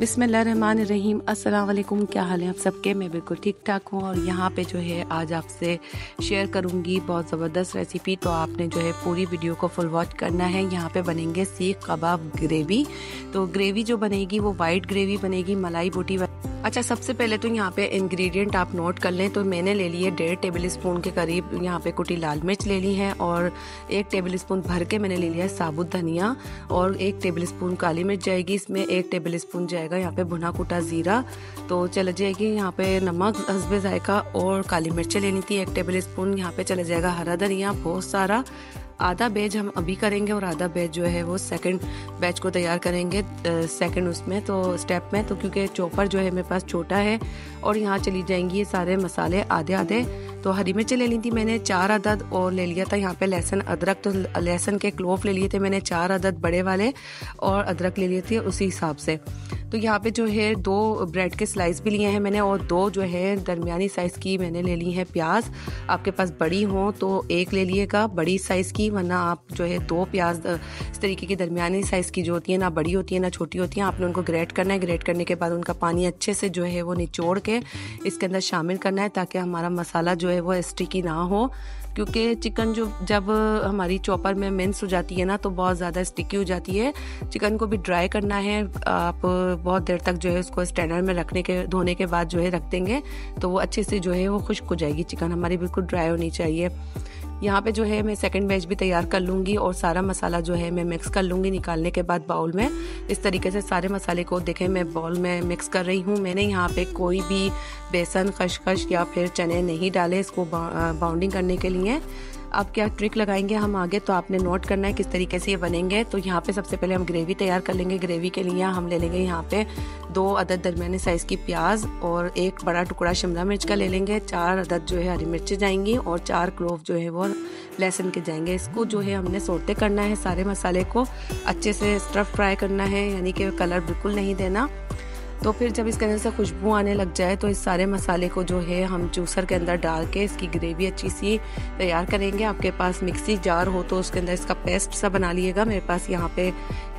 बिसमीम अस्सलाम क्या हाल है आप सबके? मैं बिल्कुल ठीक ठाक हूँ और यहाँ पे जो है आज आपसे शेयर करूँगी बहुत ज़बरदस्त रेसिपी। तो आपने जो है पूरी वीडियो को फुल वॉच करना है। यहाँ पे बनेंगे सीख कबाब ग्रेवी। तो ग्रेवी जो बनेगी वो वाइट ग्रेवी बनेगी, मलाई बोटी अच्छा सबसे पहले तो यहाँ पे इंग्रेडिएंट आप नोट कर लें तो मैंने ले लिए डेढ़ टेबल स्पून के करीब यहाँ पे कुटी लाल मिर्च ले ली है और एक टेबल स्पून भर के मैंने ले लिया है साबुत धनिया और एक टेबल स्पून काली मिर्च जाएगी। इसमें एक टेबल स्पून जाएगा यहाँ पे भुना कुटा ज़ीरा। तो चला जाएगी यहाँ पे नमक, हसबे जायका और काली मिर्चें लेनी थी। एक टेबल स्पून यहाँ पे चला जाएगा हरा धनिया, बहुत सारा। आधा बैच हम अभी करेंगे और आधा बैच जो है वो सेकंड बैच को तैयार करेंगे सेकंड उसमें तो स्टेप में तो क्योंकि चॉपर जो है मेरे पास छोटा है और यहाँ चली जाएँगी ये सारे मसाले आधे आधे तो हरी मिर्चें ले ली थी मैंने, चार अदद और ले लिया था यहाँ पे लहसुन, अदरक तो लहसुन के क्लोव ले लिए थे मैंने, चार अदद बड़े वाले और अदरक ले लिए थे उसी हिसाब से। तो यहाँ पे जो है दो ब्रेड के स्लाइस भी लिए हैं मैंने और दो जो है दरमियानी साइज़ की मैंने ले ली है प्याज। आपके पास बड़ी हो तो एक ले लिएगा बड़ी साइज़ की, वरना आप जो है दो प्याज, इस तरीके की दरमियानी साइज़ की जो होती है, ना बड़ी होती है, ना छोटी होती है, आपने उनको ग्रेट करना है। ग्रेट करने के बाद उनका पानी अच्छे से जो है वो निचोड़ के इसके अंदर शामिल करना है ताकि हमारा मसाला जो है वो स्टिकी ना हो, क्योंकि चिकन जो जब हमारी चॉपर में मिन्स हो जाती है ना तो बहुत ज़्यादा स्टिकी हो जाती है। चिकन को भी ड्राई करना है, आप बहुत देर तक जो है उसको स्टैंडर्ड में रखने के, धोने के बाद जो है रख देंगे तो वो अच्छे से जो है वो खुश्क हो जाएगी। चिकन हमारी बिल्कुल ड्राई होनी चाहिए। यहाँ पे जो है मैं सेकंड बैच भी तैयार कर लूँगी और सारा मसाला जो है मैं मिक्स कर लूँगी निकालने के बाद बाउल में। इस तरीके से सारे मसाले को देखें, मैं बाउल में मिक्स कर रही हूँ। मैंने यहाँ पे कोई भी बेसन, खशखश या फिर चने नहीं डाले इसको बाउंडिंग करने के लिए। अब क्या ट्रिक लगाएँगे, हम आगे तो आपने नोट करना है किस तरीके से ये बनेंगे। तो यहाँ पे सबसे पहले हम ग्रेवी तैयार कर लेंगे। ग्रेवी के लिए हम ले लेंगे यहाँ पे दो अदद दरमियाने साइज़ की प्याज और एक बड़ा टुकड़ा शिमला मिर्च का ले लेंगे। चार अदद जो है हरी मिर्चें जाएँगी और चार क्लोव जो है वो लहसुन के जाएँगे। इसको जो है हमने सोते करना है सारे मसाले को। अच्छे से स्टफ़ फ्राई करना है, यानी कि कलर बिल्कुल नहीं देना। तो फिर जब इसके अंदर से खुशबू आने लग जाए तो इस सारे मसाले को जो है हम जूसर के अंदर डाल के इसकी ग्रेवी अच्छी सी तैयार करेंगे। आपके पास मिक्सी जार हो तो उसके अंदर इसका पेस्ट सा बना लिएगा मेरे पास यहाँ पे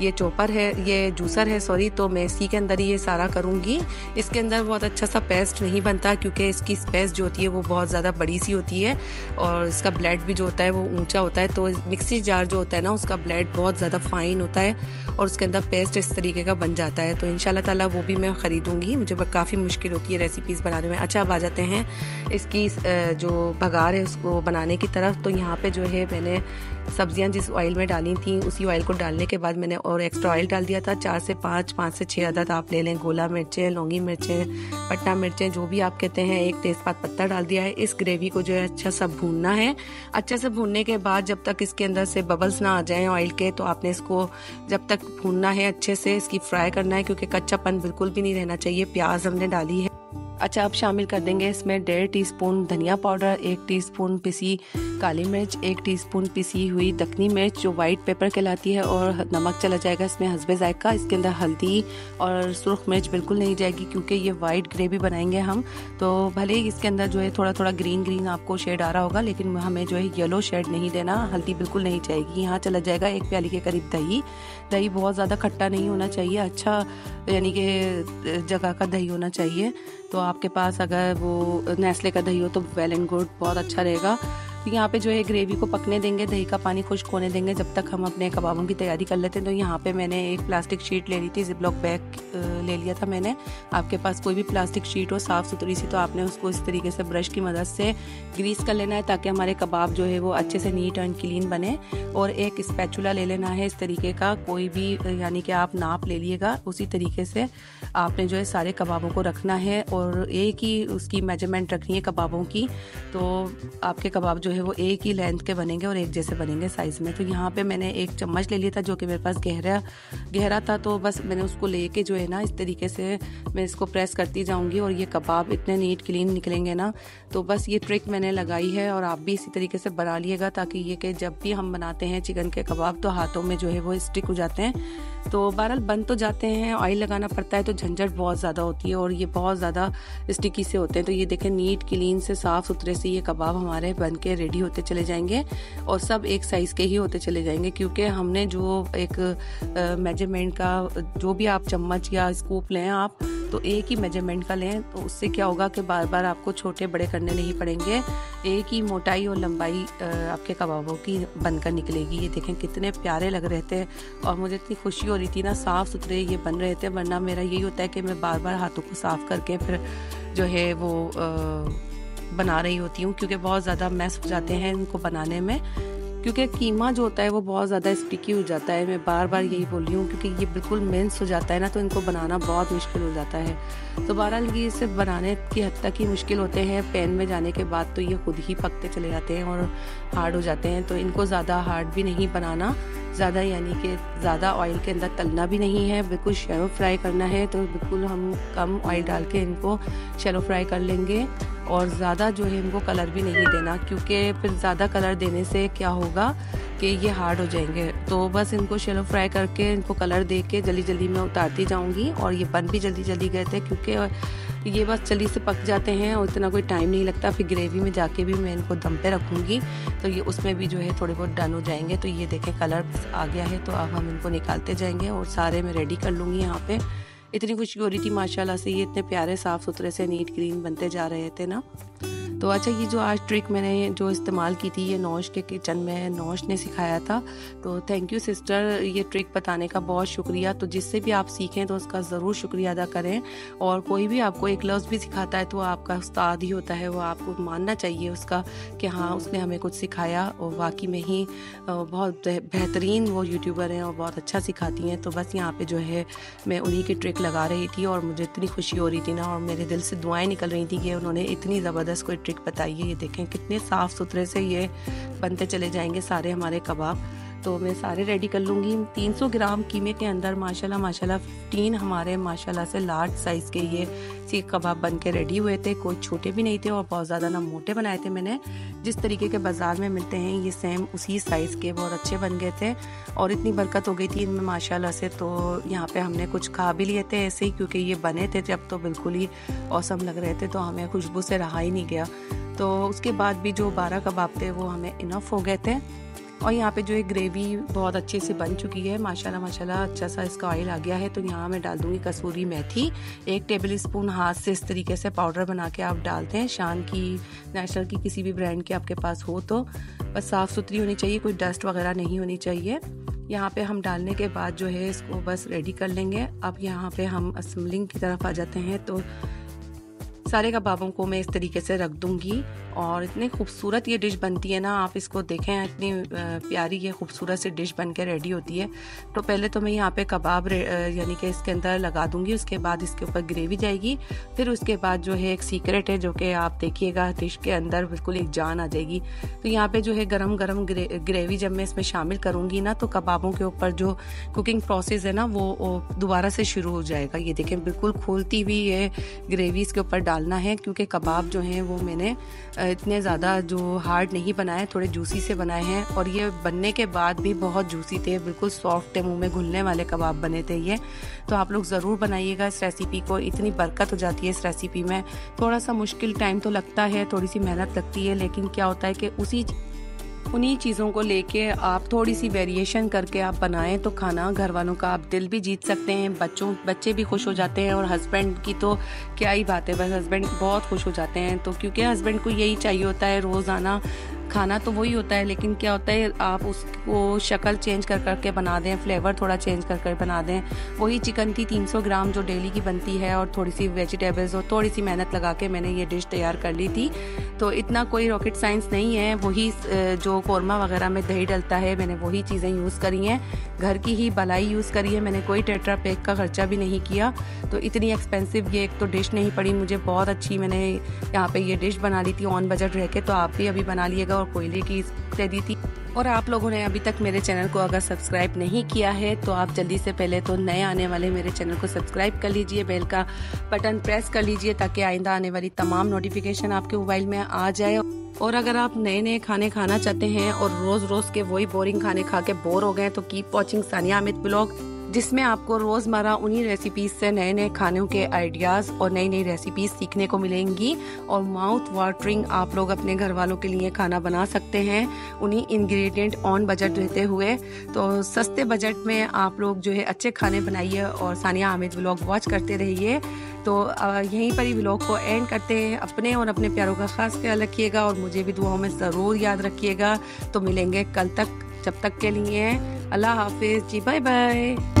ये चॉपर है, ये जूसर है सॉरी तो मैं इसी के अंदर ही ये सारा करूँगी। इसके अंदर बहुत अच्छा सा पेस्ट नहीं बनता, क्योंकि इसकी स्पेस जो होती है वो बहुत ज़्यादा बड़ी सी होती है और इसका ब्लेड भी जो होता है वो ऊँचा होता है। तो मिक्सी जार जो होता है ना, उसका ब्लेड बहुत ज़्यादा फाइन होता है और उसके अंदर पेस्ट इस तरीके का बन जाता है। तो इन ताला वो भी मैं ख़रीदूँगी। मुझे काफ़ी मुश्किल होती है रेसिपीज़ बनाने में। अच्छा अब आ जाते हैं। इसकी जो बघार है, उसको बनाने की तरफ़। तो यहाँ पर जो है मैंने सब्ज़ियाँ जिस ऑयल में डाली थी, उसी ऑयल को डालने के बाद मैंने और एक्स्ट्रा ऑयल डाल दिया था। चार से पाँच पाँच से छः अदद आप ले लें। गोला मिर्चें, लौंगी मिर्चें पट्टा मिर्चें, जो भी आप कहते हैं, एक तेज़पात पत्ता डाल दिया है। इस ग्रेवी को जो है अच्छा सा भूनना है। अच्छे से भूनने के बाद जब तक इसके अंदर से बबल्स ना आ जाएँ ऑयल के तो आपने इसको जब तक भूनना है अच्छे से, इसकी फ्राई करना है, क्योंकि कच्चापन बिल्कुल भी नहीं रहना चाहिए। प्याज हमने डाली है अच्छा अब शामिल कर देंगे इसमें डेढ़ टीस्पून धनिया पाउडर, एक टीस्पून पिसी काली मिर्च, एक टीस्पून पिसी हुई दखनी मिर्च जो वाइट पेपर कहलाती है और नमक चला जाएगा इसमें हसबे जायका। इसके अंदर हल्दी और सुरख मिर्च बिल्कुल नहीं जाएगी क्योंकि ये वाइट ग्रेवी बनाएँगे हम। तो भले ही इसके अंदर जो है थोड़ा थोड़ा ग्रीन ग्रीन आपको शेड आ रहा होगा, लेकिन हमें जो है येलो शेड नहीं देना। हल्दी बिल्कुल नहीं जाएगी। यहाँ चला जाएगा एक प्याली के करीब दही। दही बहुत ज़्यादा खट्टा नहीं होना चाहिए। अच्छा यानी कि जगह का दही होना चाहिए। तो आपके पास अगर वो नेस्ले का दही हो तो वेल एंड गुड बहुत अच्छा रहेगा। तो यहाँ पे जो है ग्रेवी को पकने देंगे, दही का पानी खुश्क होने देंगे, जब तक हम अपने कबाबों की तैयारी कर लेते हैं। तो यहाँ पे मैंने एक प्लास्टिक शीट ले ली थी जिपलॉक बैग ले लिया था मैंने। आपके पास कोई भी प्लास्टिक शीट हो साफ़ सुथरी सी तो आपने उसको इस तरीके से ब्रश की मदद से ग्रीस कर लेना है, ताकि हमारे कबाब जो है वो अच्छे से नीट एंड क्लीन बने। और एक स्पैचुला ले लेना है इस तरीके का, कोई भी, यानी कि आप नाप ले लीजिएगा, उसी तरीके से आपने जो है सारे कबाबों को रखना है। और एक ही उसकी मेज़रमेंट रखनी है कबाबों की। तो आपके कबाब जो है वो एक ही लेंथ के बनेंगे और एक जैसे बनेंगे साइज़ में। तो यहाँ पे मैंने एक चम्मच ले लिया था जो कि मेरे पास गहरा गहरा था तो बस मैंने उसको लेके जो है ना, इस तरीके से मैं इसको प्रेस करती जाऊँगी और ये कबाब इतने नीट क्लीन निकलेंगे ना। तो बस ये ट्रिक मैंने लगाई है और आप भी इसी तरीके से बना लिएगा ताकि ये कि जब भी हम बनाते हैं चिकन के कबाब तो हाथों में जो है वो स्टिक हो जाते हैं। तो बहरहाल बन तो जाते हैं ऑयल लगाना पड़ता है तो झंझट बहुत ज़्यादा होती है और ये बहुत ज़्यादा स्टिकी से होते हैं। तो ये देखें नीट क्लीन से साफ़ सुथरे से ये कबाब हमारे बन के रेडी होते चले जाएँगे और सब एक साइज़ के ही होते चले जाएँगे क्योंकि हमने जो एक मेज़रमेंट का, जो भी आप चम्मच या स्कूप लें आप तो एक ही मेज़रमेंट का लें तो उससे क्या होगा कि बार बार आपको छोटे बड़े करने नहीं पड़ेंगे। एक ही मोटाई और लंबाई आपके कबाबों की बनकर निकलेगी। ये देखें कितने प्यारे लग रहे थे और मुझे इतनी खुशी हो रही थी ना साफ़ सुथरे ये बन रहे थे, वरना मेरा यही होता है कि मैं बार बार हाथों को साफ़ करके फिर जो है वो बना रही होती हूँ, क्योंकि बहुत ज़्यादा मैस हो जाते हैं इनको बनाने में। क्योंकि कीमा जो होता है, वो बहुत ज़्यादा स्टिकी हो जाता है। मैं बार बार यही बोल रही हूँ, क्योंकि ये बिल्कुल मेंस हो जाता है ना तो इनको बनाना बहुत मुश्किल हो जाता है। तो बहरहाल, ये सिर्फ़ बनाने की हद तक ही मुश्किल होते हैं। पैन में जाने के बाद तो ये खुद ही पकते चले जाते हैं और हार्ड हो जाते हैं। तो इनको ज़्यादा हार्ड भी नहीं बनाना, ज़्यादा यानी कि ज़्यादा ऑयल के अंदर तलना भी नहीं है। बिल्कुल शेलो फ्राई करना है तो बिल्कुल हम कम ऑयल डाल के इनको शेलो फ्राई कर लेंगे। और ज़्यादा जो है इनको कलर भी नहीं देना, क्योंकि फिर ज़्यादा कलर देने से क्या होगा कि ये हार्ड हो जाएँगे। तो बस इनको शेलो फ्राई करके इनको कलर दे के जल्दी जल्दी मैं उतारती जाऊँगी और ये बन भी जल्दी जल्दी गए थे, क्योंकि ये बस जल्दी से पक जाते हैं और इतना कोई टाइम नहीं लगता। फिर ग्रेवी में जाके भी मैं इनको दम पे रखूँगी तो ये उसमें भी जो है थोड़े बहुत डन हो जाएँगे। तो ये देखें कलर आ गया है तो अब हम इनको निकालते जाएँगे और सारे मैं रेडी कर लूँगी यहाँ पर इतनी खुशी हो रही थी, माशाल्लाह से ये इतने प्यारे साफ़ सुथरे से नीट ग्रीन बनते जा रहे थे ना। तो अच्छा ये जो आज ट्रिक मैंने जो इस्तेमाल की थी, ये नौश के किचन में नौश ने सिखाया था। तो थैंक यू सिस्टर ये ट्रिक बताने का बहुत शुक्रिया। तो जिससे भी आप सीखें तो उसका ज़रूर शुक्रिया अदा करें। और कोई भी आपको एक लफ्ज़ भी सिखाता है तो आपका उस्ताद ही होता है, वो आपको मानना चाहिए उसका कि हाँ उसने हमें कुछ सिखाया। और वाकई में ही बहुत बेहतरीन वो यूट्यूबर हैं और बहुत अच्छा सिखाती हैं। तो बस यहाँ पर जो है, मैं उन्हीं की ट्रिक लगा रही थी और मुझे इतनी खुशी हो रही थी ना और मेरे दिल से दुआएँ निकल रही थी कि उन्होंने इतनी ज़बरदस्त कोई ट्रिक बताई है। ये देखें कितने साफ़ सुथरे से ये बनते चले जाएँगे सारे हमारे कबाब। तो मैं सारे रेडी कर लूँगी। 300 ग्राम कीमे के अंदर, माशाल्लाह माशाल्लाह तीन हमारे, माशाल्लाह, से लार्ज साइज़ के ये सीख कबाब बन के रेडी हुए थे। कोई छोटे भी नहीं थे और बहुत ज़्यादा ना मोटे बनाए थे मैंने। जिस तरीके के बाज़ार में मिलते हैं, ये सेम उसी साइज़ के बहुत अच्छे बन गए थे। और इतनी बरकत हो गई थी इनमें, माशाल्लाह, से तो यहाँ पे हमने कुछ खा भी लिए थे ऐसे ही, क्योंकि ये बने थे जब तो बिल्कुल ही औसम लग रहे थे तो हमें खुशबू से रहा ही नहीं गया। तो उसके बाद भी जो बारह कबाब थे, वो हमें इनफ हो गए थे। और यहाँ पे जो है ग्रेवी बहुत अच्छे से बन चुकी है, माशाल्लाह माशाल्लाह अच्छा सा इसका ऑयल आ गया है तो यहाँ मैं डाल दूँगी कसूरी मेथी। एक टेबल स्पून हाथ से इस तरीके से पाउडर बना के आप डालते हैं। शान की नेशनल की किसी भी ब्रांड के आपके पास हो तो। बस साफ़ सुथरी होनी चाहिए, कोई डस्ट वगैरह नहीं होनी चाहिए। यहाँ पे हम डालने के बाद जो है इसको बस रेडी कर लेंगे। अब यहाँ पे हम असम्बलिंग की तरफ़ आ जाते हैं तो सारे कबाबों को मैं इस तरीके से रख दूँगी और इतनी खूबसूरत ये डिश बनती है ना, आप इसको देखें, इतनी प्यारी ये खूबसूरत सी डिश बन के रेडी होती है। तो पहले तो मैं यहाँ पे कबाब यानी कि इसके अंदर लगा दूँगी, उसके बाद इसके ऊपर ग्रेवी जाएगी, फिर उसके बाद जो है एक सीक्रेट है जो कि आप देखिएगा डिश के अंदर बिल्कुल एक जान आ जाएगी। तो यहाँ पे जो है गर्म गर्म गरम ग्रेवी जब मैं इसमें शामिल करूँगी ना तो कबाबों के ऊपर जो कुकिंग प्रोसेस है ना, वो दोबारा से शुरू हो जाएगा। ये देखें, बिल्कुल खोलती हुई ये ग्रेवी इसके ऊपर डाल डालना है, क्योंकि कबाब जो हैं वो मैंने इतने ज़्यादा जो हार्ड नहीं बनाए, थोड़े जूसी से बनाए हैं। और ये बनने के बाद भी बहुत जूसी थे, बिल्कुल सॉफ्ट है मुँह में घुलने वाले कबाब बने थे ये। तो आप लोग ज़रूर बनाइएगा इस रेसिपी को। इतनी बरकत हो जाती है इस रेसिपी में। थोड़ा सा मुश्किल टाइम तो लगता है, थोड़ी सी मेहनत लगती है, लेकिन क्या होता है कि उसी उन्हीं चीज़ों को लेके आप थोड़ी सी वेरिएशन करके आप बनाएँ तो खाना घर वालों का आप दिल भी जीत सकते हैं, बच्चों, बच्चे भी खुश हो जाते हैं और हस्बैंड की तो क्या ही बात है, बस हस्बैंड बहुत खुश हो जाते हैं। तो क्योंकि हस्बैंड को यही चाहिए होता है रोज़ाना खाना तो वही होता है, लेकिन क्या होता है, आप उसको शक्ल चेंज कर, करके बना दें, फ्लेवर थोड़ा चेंज कर कर बना दें। वही चिकन थी 300 ग्राम जो डेली की बनती है और थोड़ी सी वेजिटेबल्स और थोड़ी सी मेहनत लगा के मैंने ये डिश तैयार कर ली थी। तो इतना कोई रॉकेट साइंस नहीं है, वही जो कौरमा वगैरह में दही डलता है, मैंने वही चीज़ें यूज़ करी हैं। घर की ही बलाई यूज़ करी है, मैंने कोई टेट्रा पैक का खर्चा भी नहीं किया। तो इतनी एक्सपेंसिव ये एक तो डिश नहीं पड़ी, मुझे बहुत अच्छी मैंने यहाँ पे ये डिश बना ली थी, ऑन बजट रह के तो आप भी अभी बना लिएगा और कोयले की दे दी थी। और आप लोगों ने अभी तक मेरे चैनल को अगर सब्सक्राइब नहीं किया है तो आप जल्दी से पहले तो नए आने वाले मेरे चैनल को सब्सक्राइब कर लीजिए, बेल का बटन प्रेस कर लीजिए, ताकि आइंदा आने वाली तमाम नोटिफिकेशन आपके मोबाइल में आ जाए। और अगर आप नए नए खाने खाना चाहते हैं और रोज रोज के वही बोरिंग खाने खा के बोर हो गए तो keep watching Sania Amit blog जिसमें आपको रोज़मर्रा उन्हीं रेसिपीज़ से नए नए खानों के आइडियाज़ और नई नई रेसिपीज़ सीखने को मिलेंगी और माउथ वाटरिंग आप लोग अपने घर वालों के लिए खाना बना सकते हैं। उन्हीं इंग्रेडिएंट ऑन बजट रहते हुए। तो सस्ते बजट में आप लोग जो है अच्छे खाने बनाइए और सानिया हामिद व्लॉग वॉच करते रहिए। तो यहीं पर ही व्लॉग को एंड करते हैं। अपने और अपने प्यारों का खास ख्याल रखिएगा और मुझे भी दुआओं में ज़रूर याद रखिएगा। तो मिलेंगे कल तक, जब तक के लिए अल्लाह हाफिज़। जी बाय बाय